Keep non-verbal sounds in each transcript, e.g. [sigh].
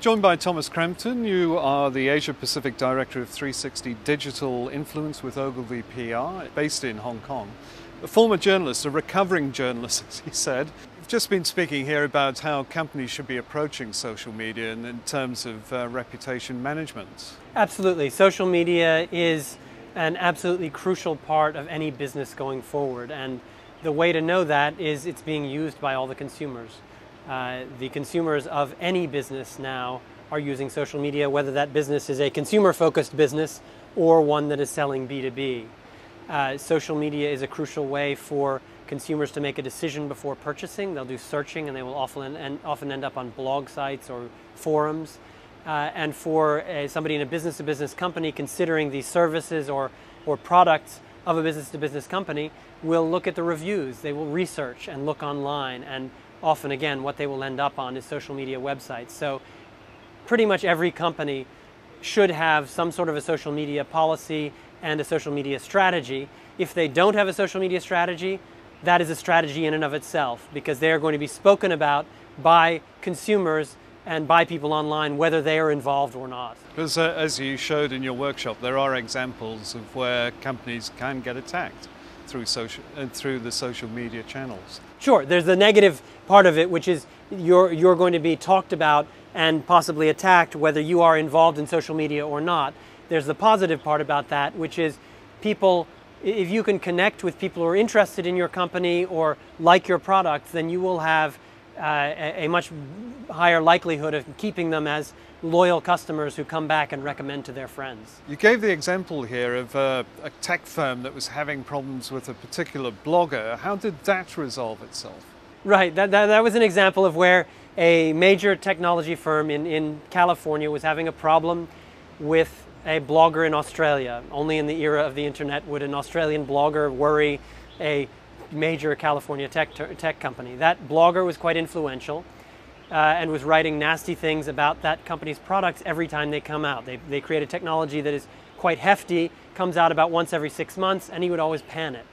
Joined by Thomas Crampton, you are the Asia Pacific Director of 360 Digital Influence with Ogilvy PR, based in Hong Kong. A former journalist, a recovering journalist, [laughs] as he said. We've just been speaking here about how companies should be approaching social media in, in terms of uh, reputation management. Absolutely. Social media is an absolutely crucial part of any business going forward. And the way to know that is it's being used by all the consumers. Uh, the consumers of any business now are using social media, whether that business is a consumer focused business or one that is selling B2B. Uh, social media is a crucial way for consumers to make a decision before purchasing. They'll do searching and they will often, and often end up on blog sites or forums. Uh, and for somebody in a business to business company considering the services or, or products of a business to business company will look at the reviews. They will research and look online and often again what they will end up on is social media websites. So pretty much every company should have some sort of a social media policy and a social media strategy. If they don't have a social media strategy, that is a strategy in and of itself because they are going to be spoken about by consumers and by people online whether they are involved or not. Because uh, as you showed in your workshop, there are examples of where companies can get attacked through social uh, through the social media channels. Sure, there's the negative part of it, which is you're you're going to be talked about and possibly attacked whether you are involved in social media or not. There's the positive part about that, which is people if you can connect with people who are interested in your company or like your product, then you will have uh, a, a, much higher likelihood of keeping them as loyal customers who come back and recommend to their friends. You gave the example here of uh, a tech firm that was having problems with a particular blogger. How did that resolve itself? Right, that, that, that was an example of where a major technology firm in, in California was having a problem with a blogger in Australia. Only in the era of the internet would an Australian blogger worry a major California tech, tech company. That blogger was quite influential uh, and was writing nasty things about that company's products every time they come out. They, they create a technology that is quite hefty, comes out about once every six months, and he would always pan it.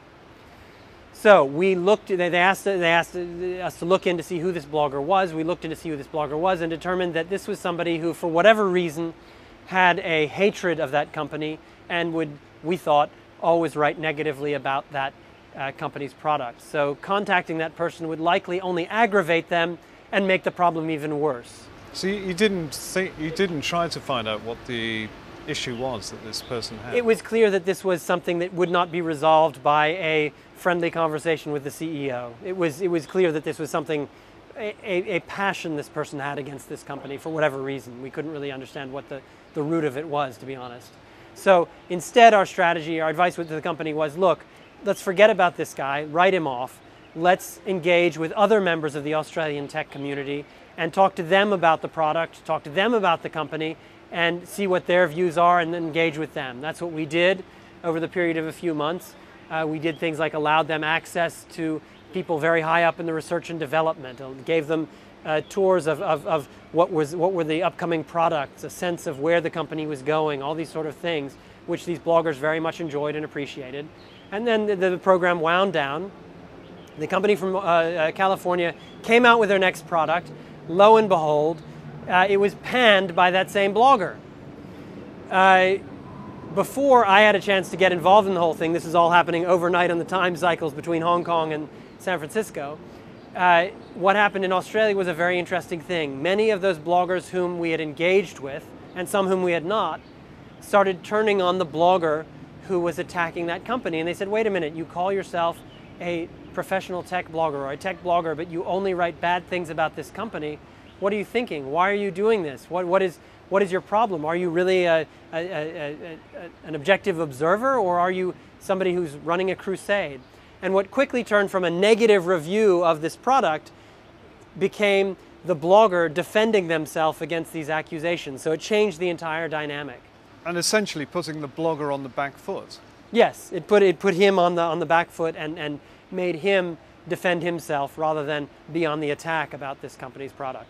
So we looked, they asked, they asked us to look in to see who this blogger was. We looked in to see who this blogger was and determined that this was somebody who, for whatever reason, had a hatred of that company and would, we thought, always write negatively about that uh, company's product. So contacting that person would likely only aggravate them and make the problem even worse. So you didn't think, you didn't try to find out what the issue was that this person had? It was clear that this was something that would not be resolved by a friendly conversation with the CEO. It was, it was clear that this was something, a, a, a passion this person had against this company for whatever reason. We couldn't really understand what the, the root of it was, to be honest. So instead, our strategy, our advice to the company was look, let's forget about this guy, write him off. Let's engage with other members of the Australian tech community and talk to them about the product, talk to them about the company, and see what their views are and engage with them. That's what we did over the period of a few months. Uh, we did things like allowed them access to people very high up in the research and development, gave them uh, tours of, of, of, what, was, what were the upcoming products, a sense of where the company was going, all these sort of things, which these bloggers very much enjoyed and appreciated. And then the, the program wound down. The company from uh, uh, California came out with their next product. Lo and behold, uh, it was panned by that same blogger. Uh, before I had a chance to get involved in the whole thing, this is all happening overnight on the time cycles between Hong Kong and San Francisco. Uh, what happened in Australia was a very interesting thing. Many of those bloggers whom we had engaged with, and some whom we had not, started turning on the blogger who was attacking that company. And they said, wait a minute, you call yourself a professional tech blogger or a tech blogger, but you only write bad things about this company. What are you thinking? Why are you doing this? What, what, is, what is your problem? Are you really a, a, a, an objective observer or are you somebody who's running a crusade? And what quickly turned from a negative review of this product became the blogger defending themselves against these accusations. So it changed the entire dynamic and essentially putting the blogger on the back foot. Yes, it put it put him on the on the back foot and and made him defend himself rather than be on the attack about this company's product.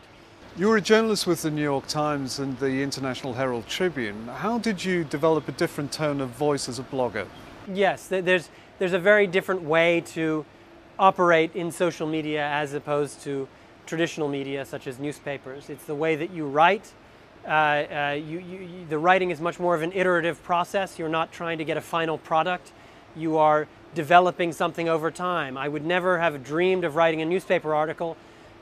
You were a journalist with the New York Times and the International Herald Tribune. How did you develop a different tone of voice as a blogger? Yes, there's there's a very different way to operate in social media as opposed to traditional media such as newspapers. It's the way that you write. Uh, uh, you, you, the writing is much more of an iterative process. You're not trying to get a final product. You are developing something over time. I would never have dreamed of writing a newspaper article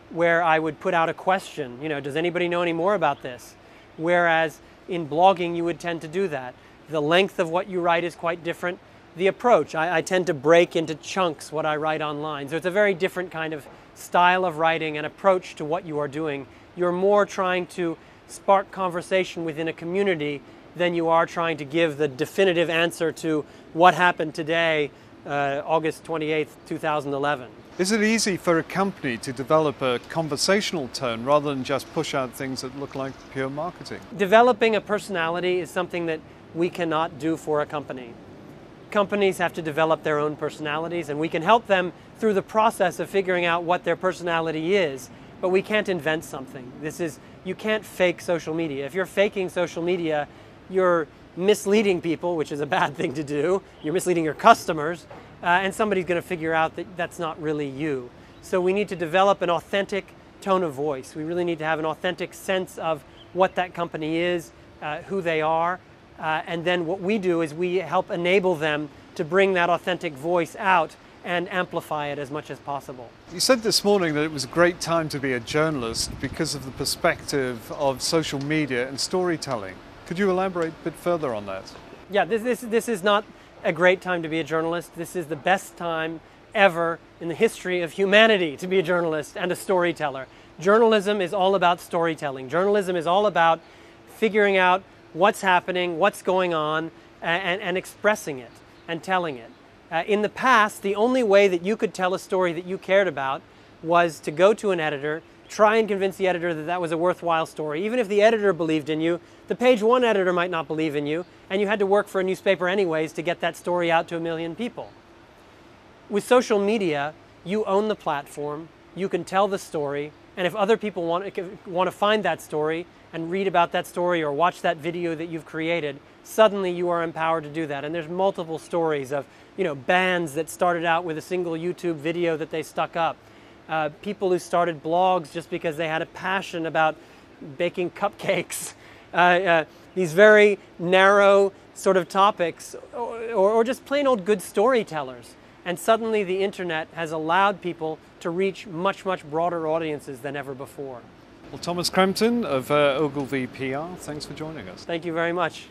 where I would put out a question, you know, does anybody know any more about this? Whereas in blogging, you would tend to do that. The length of what you write is quite different. The approach, I, I tend to break into chunks what I write online. So it's a very different kind of style of writing and approach to what you are doing. You're more trying to spark conversation within a community than you are trying to give the definitive answer to what happened today, uh, August 28th, 2011. Is it easy for a company to develop a conversational tone rather than just push out things that look like pure marketing? Developing a personality is something that we cannot do for a company. Companies have to develop their own personalities, and we can help them through the process of figuring out what their personality is, but we can't invent something. This is, you can't fake social media. If you're faking social media, you're misleading people, which is a bad thing to do. You're misleading your customers, uh, and somebody's going to figure out that that's not really you. So we need to develop an authentic tone of voice. We really need to have an authentic sense of what that company is, uh, who they are, uh, and then what we do is we help enable them to bring that authentic voice out and amplify it as much as possible. You said this morning that it was a great time to be a journalist because of the perspective of social media and storytelling. Could you elaborate a bit further on that? Yeah, this, this, this is not a great time to be a journalist. This is the best time ever in the history of humanity to be a journalist and a storyteller. Journalism is all about storytelling. Journalism is all about figuring out what's happening, what's going on, and, and expressing it and telling it. Uh, in the past, the only way that you could tell a story that you cared about was to go to an editor, try and convince the editor that that was a worthwhile story. Even if the editor believed in you, the page one editor might not believe in you, and you had to work for a newspaper anyways to get that story out to a million people. With social media, you own the platform, you can tell the story, and if other people want, want to find that story and read about that story or watch that video that you've created, suddenly you are empowered to do that. And there's multiple stories of you know, bands that started out with a single YouTube video that they stuck up, uh, people who started blogs just because they had a passion about baking cupcakes, [laughs] uh, uh, these very narrow sort of topics, or, or just plain old good storytellers. And suddenly the internet has allowed people to reach much, much broader audiences than ever before. Well, Thomas Crampton of uh, Ogilvy PR, thanks for joining us. Thank you very much.